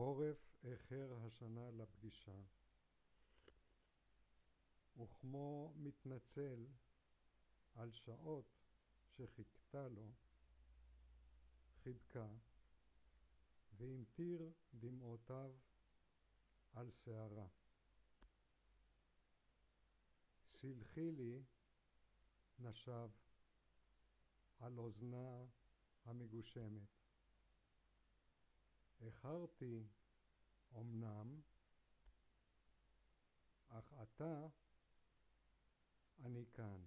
החורף איחר השנה לפגישה, וכמו מתנצל על שעות שחיכתה לו, חיבקה, והמטיר דמעותיו על שערה. סלחי לי, נשב על אוזנה המגושמת. איחרתי אמנם, אך עתה אני כאן.